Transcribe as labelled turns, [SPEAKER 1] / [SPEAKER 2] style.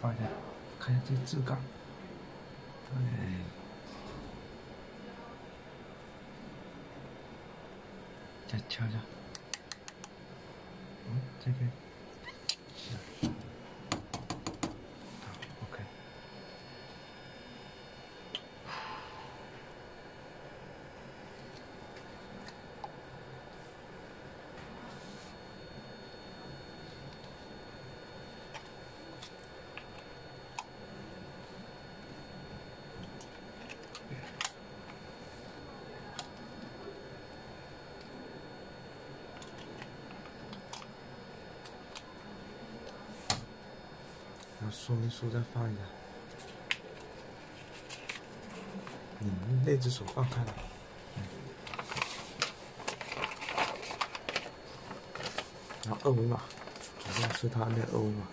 [SPEAKER 1] 放下，看一下这质感。对，再敲一下。嗯，这个。把说明书再放一下，你那只手放开了，然后二维码，好像是他那二维码，